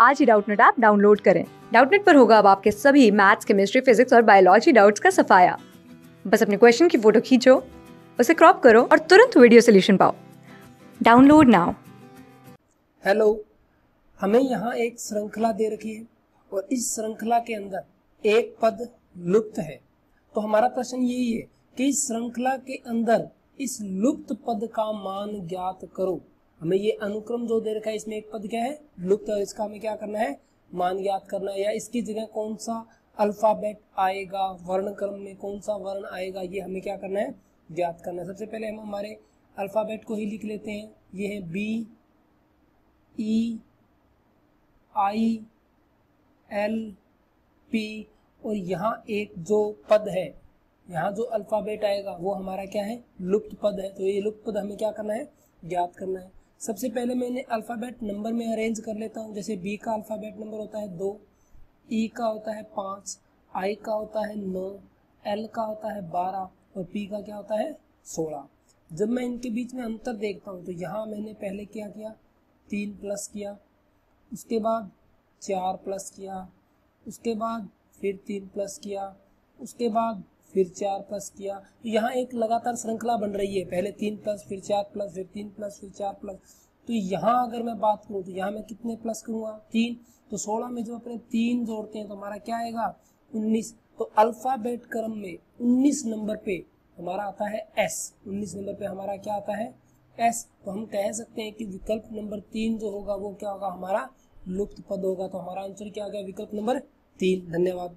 आज ही Doubtnut app download करें। डाउटनेट पर होगा अब आपके सभी मैथ्स, केमिस्ट्री, फिजिक्स और बायोलॉजी डाउट्स का सफाया। बस अपने क्वेश्चन की फ़ोटो खींचो, उसे क्रॉप करो और तुरंत वीडियो सोल्यूशन पाओ। Download now. हेलो, हमें यहाँ एक श्रृंखला दे रखी है और इस श्रृंखला के अंदर एक पद लुप्त है। तो हमारा प्रश्न यही है कि श्रृंखला के अंदर इस लुप्त पद का मान ज्ञात करो। हमें ये अनुक्रम जो दे रखा है, इसमें एक पद क्या है? लुप्त है। इसका हमें क्या करना है? मान ज्ञात करना है। या इसकी जगह कौन सा अल्फ़ाबेट आएगा? वर्ण क्रम में कौन सा वर्ण आएगा? ये हमें क्या करना है? ज्ञात करना है। सबसे पहले हम हमारे अल्फ़ाबेट को ही लिख लेते हैं। ये है B E I L P और यहाँ एक जो पद है, यहाँ जो अल्फ़ाबेट आएगा, वो हमारा क्या है? लुप्त पद है। तो ये लुप्त पद हमें क्या करना है? ज्ञात करना है। सबसे पहले मैं इन्हें अल्फ़ाबेट नंबर में अरेंज कर लेता हूँ। जैसे बी का अल्फ़ाबेट नंबर होता है दो ई e का होता है पाँच आई का होता है नौ एल का होता है बारह और पी का क्या होता है सोलह। जब मैं इनके बीच में अंतर देखता हूँ तो यहाँ मैंने पहले क्या किया? तीन प्लस किया, उसके बाद चार प्लस किया, उसके बाद फिर तीन प्लस किया, उसके बाद फिर चार प्लस किया। तो यहाँ एक लगातार श्रृंखला बन रही है। पहले तीन प्लस फिर चार प्लस फिर तीन प्लस फिर चार प्लस तो यहाँ अगर मैं बात करूँ तो यहाँ मैं कितने प्लस करूँगा? तीन। तो सोलह में जब अपने तीन जोड़ते हैं तो हमारा क्या आएगा? उन्नीस। तो अल्फ़ाबेट क्रम में उन्नीस नंबर पे हमारा आता है एस उन्नीस नंबर पे हमारा क्या आता है? एस तो हम कह सकते हैं कि विकल्प नंबर तीन जो होगा, वो क्या होगा? हमारा लुप्त पद होगा। तो हमारा आंसर क्या आ गया? विकल्प नंबर तीन। धन्यवाद।